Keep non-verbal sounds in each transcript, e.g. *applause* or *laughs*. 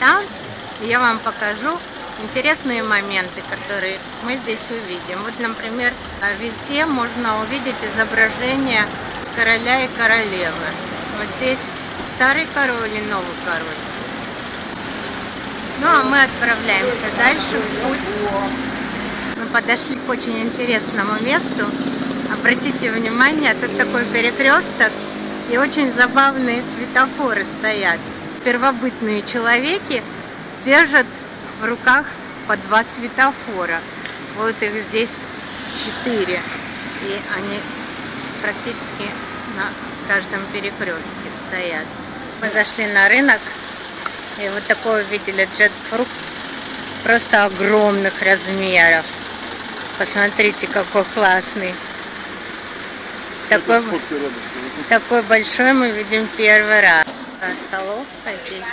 Таун. Я вам покажу интересные моменты, которые мы здесь увидим. Вот, например, везде можно увидеть изображение короля и королевы. Вот здесь старый король и новый король. Ну, а мы отправляемся дальше в путь. Мы подошли к очень интересному месту. Обратите внимание, тут такой перекресток и очень забавные светофоры стоят. Первобытные человеки держат в руках по два светофора. Вот их здесь четыре. И они практически на каждом перекрестке стоят. Мы зашли на рынок и вот такой увидели джетфрукт просто огромных размеров. Посмотрите, какой классный. Такой, такой большой мы видим первый раз. Столовка здесь.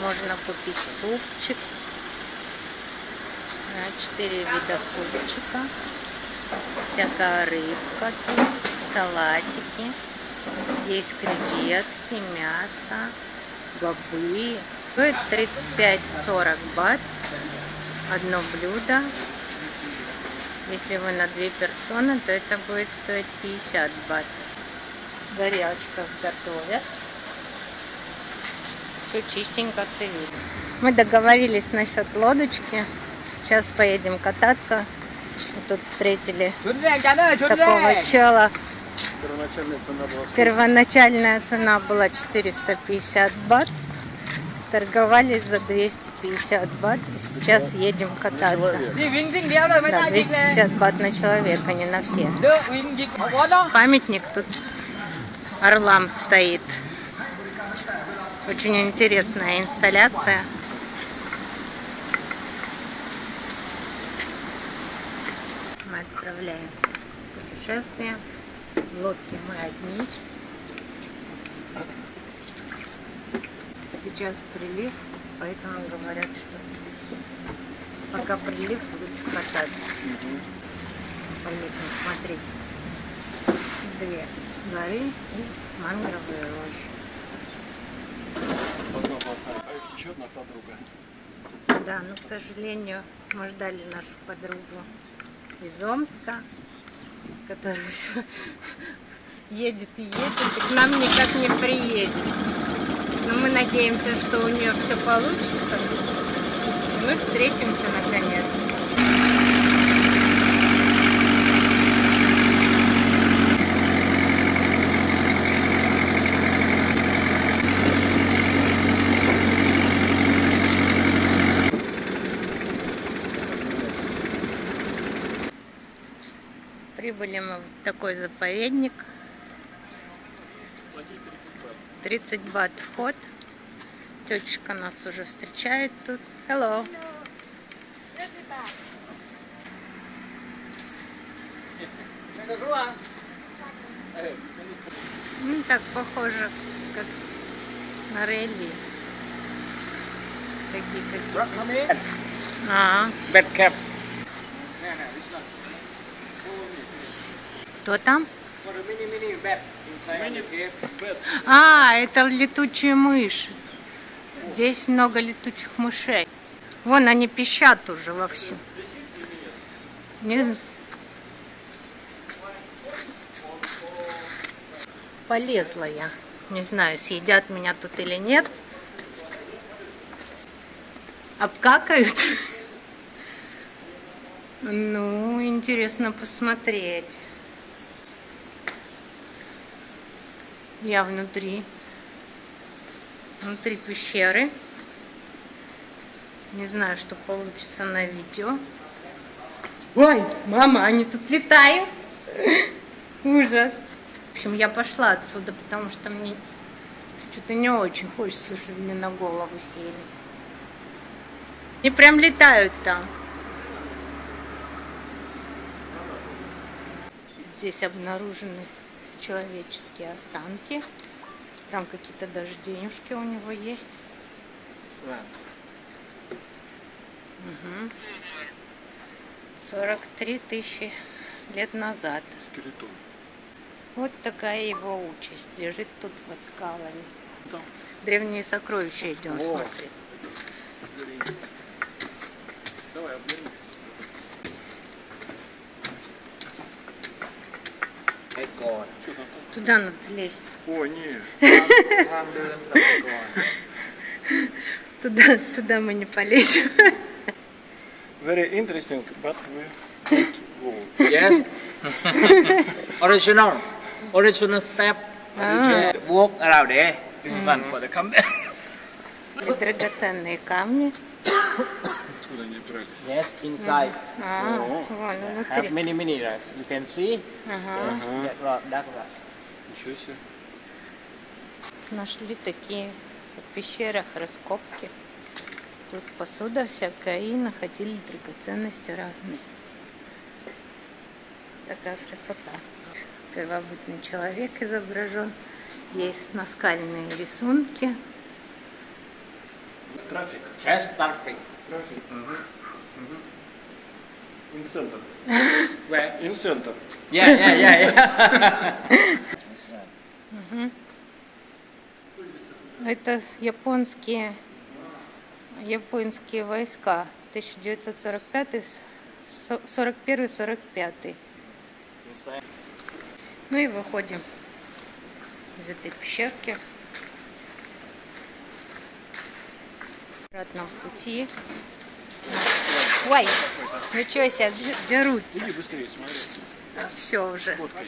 Можно купить супчик. Четыре вида супчика. Всякая рыбка салатики. Есть креветки, мясо, бобы. Стоит 35-40 бат. Одно блюдо. Если вы на две персоны, то это будет стоить 50 бат. Горячках готовят. Все чистенько, цивильно. Мы договорились насчет лодочки. Сейчас поедем кататься. Мы тут встретили такого чела. Первоначальная цена была Первоначальная цена была 450 бат. Торговались за 250 бат. Сейчас едем кататься. Да, 250 бат на человека, а не на всех. Памятник тут орлам стоит. Очень интересная инсталляция. Мы отправляемся в путешествие. В лодке мы одни. Сейчас прилив, поэтому говорят, что пока прилив, лучше кататься. Поедем смотреть две горы и мангровые рощи. одна плохая, а еще одна подруга. Да, но, к сожалению, мы ждали нашу подругу из Омска, которая *laughs* едет и едет, и к нам никак не приедет. Но мы надеемся, что у нее все получится. Мы встретимся наконец. Прибыли мы в такой заповедник. 30 бат вход. Тетечка нас уже встречает тут. Hello. Ну, так похоже, как на релли. Такие какие-то. А, cap. Кто там? А, это летучие мыши. Здесь много летучих мышей. Вон они пищат уже вовсю. Не знаю. Полезла я. Не знаю, съедят меня тут или нет. Обкакают. *laughs* Ну, интересно посмотреть. Я внутри. Внутри пещеры. Не знаю, что получится на видео. Ой, мама, они тут летают. *laughs* Ужас. В общем, я пошла отсюда, потому что мне что-то не очень хочется, чтобы мне на голову сели. И прям летают там. Здесь обнаружены человеческие останки. Там какие-то даже денежки у него есть. Угу. 43 тысячи лет назад. Скелетон. Вот такая его участь. Лежит тут под скалами. Древние сокровища идем смотреть. Туда надо лезть. О, не. Hoang đưa sập còn Туда, туда мы не полезем. Very interesting, but we don't go. Yes Original Original step А. Walk around there This one for the company драгоценные камни. Откуда они брались? Yes inside А, вон Have внутри. many many rice You can see. Ага. That rock dark rock Ничего себе. Нашли такие в пещерах раскопки. Тут посуда всякая и находили драгоценности разные. Такая красота. Первобытный человек изображен. Есть наскальные рисунки. Трафик. Traffic Трафик. Инцентр. Where? Инцентр. Yeah yeah yeah yeah One. Это японские, японские войска 1945 41-45. Inside Ну и выходим из этой пещерки. В обратном пути. Ой, ничего себе, дж- дерутся. Иди быстрее, смотри. Все уже. Фоткай.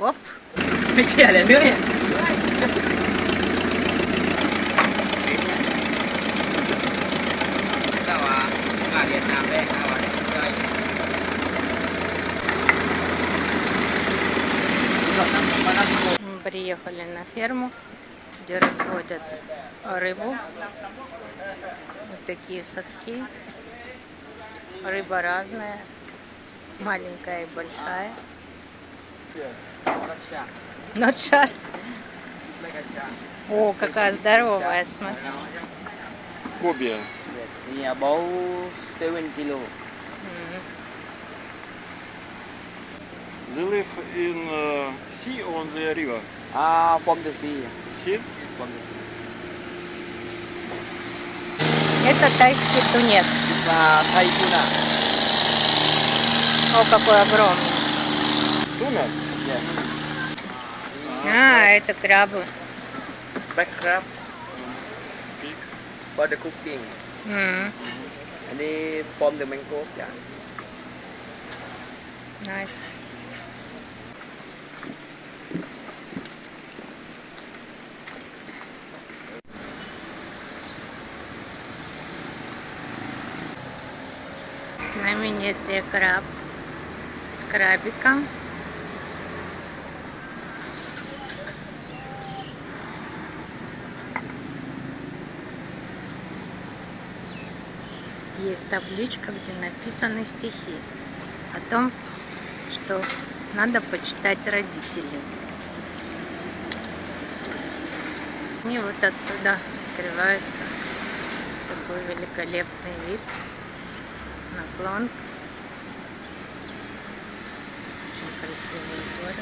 Оп. Chơi. Мы приехали на ферму, где разводят рыбу. Вот такие садки. Рыба разная, маленькая и большая. Нотшар. О, какая здоровая, смотри. Кобия. Thì à, bố 7 kilo. М. They live in uh, sea or on the river? Ah, from the sea. Sea? From the sea. Это тайский тунец. Thai tuna. О, какой огромный. Туна? Yes. А, это крабы. Black crab Pig. for the cooking. М, And they from the mangrove. Yeah. Найс. Знаменитый краб С крабиком. Есть табличка, где написаны стихи о том, что надо почитать родителей. И вот отсюда открывается такой великолепный вид, наклон. Очень красивые горы.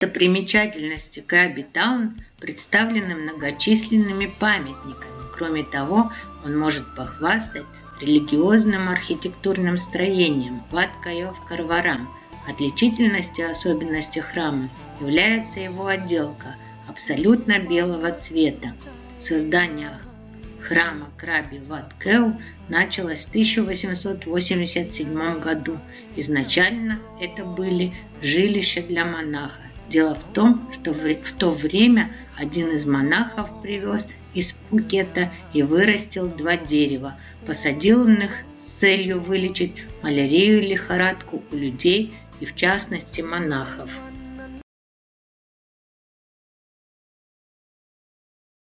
Достопримечательности Краби Таун представлены многочисленными памятниками. Кроме того, он может похвастать религиозным архитектурным строением Ват Кайов Карварам. Отличительностью особенности храма является его отделка абсолютно белого цвета. Создание храма Краби Ват Кеу началось в 1887 году. Изначально это были жилища для монаха. Дело в том, что в то время один из монахов привез из Пукета и вырастил два дерева. Посадил он их с целью вылечить малярию и лихорадку у людей и в частности монахов.